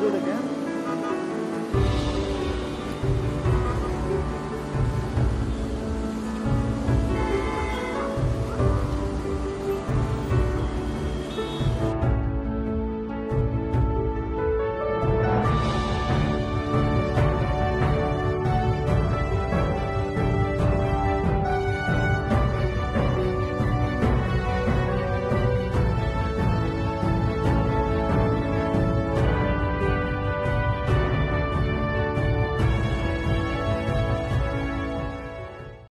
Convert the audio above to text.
do it again.